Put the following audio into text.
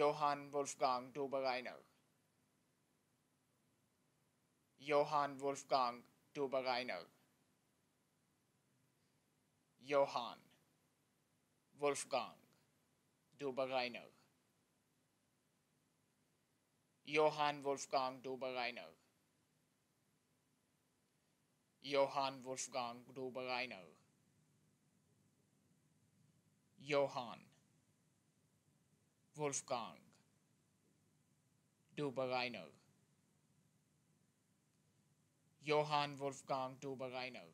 Johann Wolfgang Dobereiner. Johann Wolfgang Dobereiner. Johann Wolfgang Dobereiner. Johann Wolfgang Dobereiner. Johann Wolfgang Dobereiner. Johann Wolfgang Dobereiner. Johann Wolfgang Dobereiner.